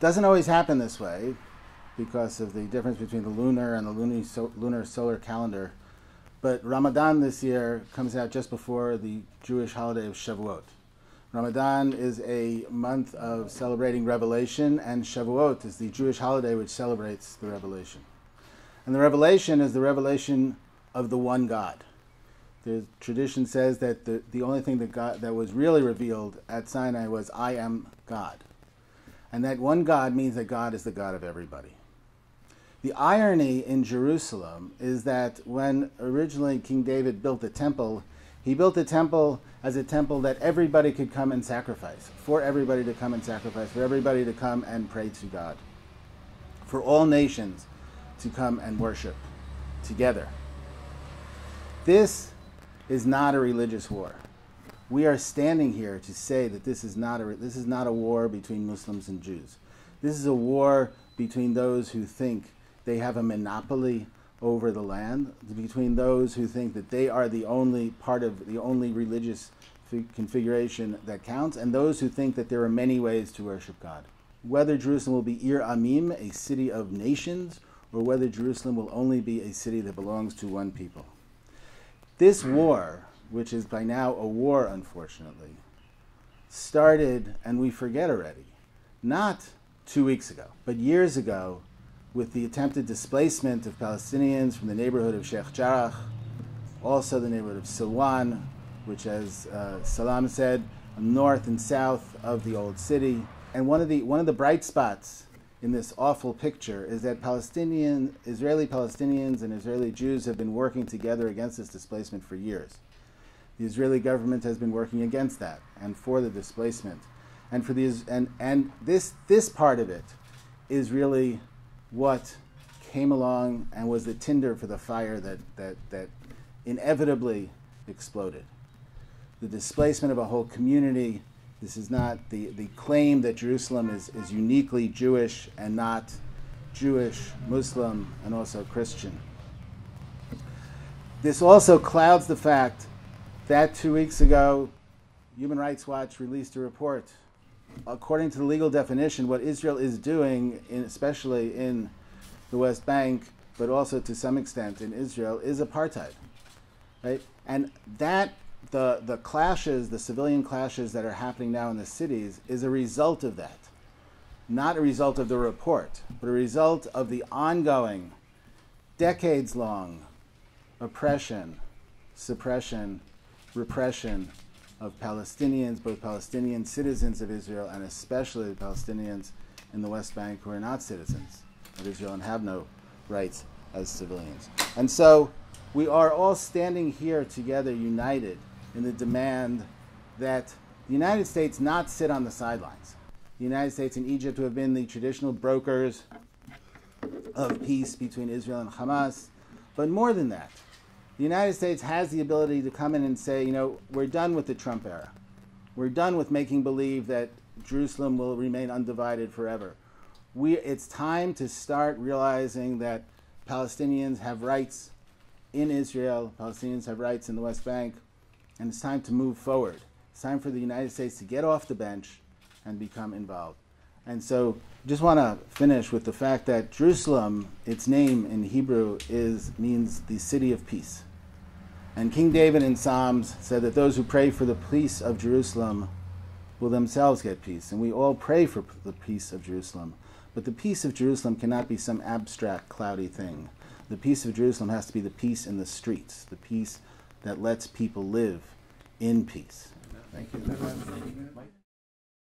Doesn't always happen this way because of the difference between the lunar and the lunar, so, lunar solar calendar. But Ramadan this year comes out just before the Jewish holiday of Shavuot. Ramadan is a month of celebrating revelation, and Shavuot is the Jewish holiday which celebrates the revelation. And the revelation is the revelation of the one God. The tradition says that the, the only thing that, God, that was really revealed at Sinai was, I am God. And that one God means that God is the God of everybody. The irony in Jerusalem is that when originally King David built the temple, he built the temple as a temple that everybody could come and sacrifice, for everybody to come and sacrifice, for everybody to come and pray to God, for all nations to come and worship together. This is not a religious war. We are standing here to say that this is not a, this is not a war between Muslims and Jews. This is a war between those who think they have a monopoly over the land, between those who think that they are the only part of the only religious configuration that counts, and those who think that there are many ways to worship God. Whether Jerusalem will be Ir Amim, a city of nations, or whether Jerusalem will only be a city that belongs to one people. This war, which is by now a war, unfortunately, started, and we forget already, not two weeks ago, but years ago with the attempted displacement of Palestinians from the neighborhood of Sheikh Jarrah, also the neighborhood of Silwan, which, as uh, Salam said, north and south of the old city. And one of the, one of the bright spots in this awful picture is that Palestinian, Israeli Palestinians and Israeli Jews have been working together against this displacement for years. The Israeli government has been working against that and for the displacement. And for these and, and this this part of it is really what came along and was the tinder for the fire that, that, that inevitably exploded. The displacement of a whole community. This is not the, the claim that Jerusalem is, is uniquely Jewish and not Jewish, Muslim, and also Christian. This also clouds the fact that two weeks ago, Human Rights Watch released a report according to the legal definition, what Israel is doing, in, especially in the West Bank, but also to some extent in Israel, is apartheid. Right? And that the the clashes, the civilian clashes that are happening now in the cities, is a result of that. Not a result of the report, but a result of the ongoing, decades long oppression, suppression, repression of Palestinians, both Palestinian citizens of Israel and especially the Palestinians in the West Bank who are not citizens of Israel and have no rights as civilians. And so we are all standing here together, united in the demand that the United States not sit on the sidelines. The United States and Egypt, who have been the traditional brokers of peace between Israel and Hamas, but more than that, the United States has the ability to come in and say, you know, we're done with the Trump era. We're done with making believe that Jerusalem will remain undivided forever. We, it's time to start realizing that Palestinians have rights in Israel, Palestinians have rights in the West Bank, and it's time to move forward. It's time for the United States to get off the bench and become involved. And so, just want to finish with the fact that Jerusalem, its name in Hebrew, is means the city of peace. And King David in Psalms said that those who pray for the peace of Jerusalem will themselves get peace. And we all pray for the peace of Jerusalem. But the peace of Jerusalem cannot be some abstract, cloudy thing. The peace of Jerusalem has to be the peace in the streets, the peace that lets people live in peace. Thank you.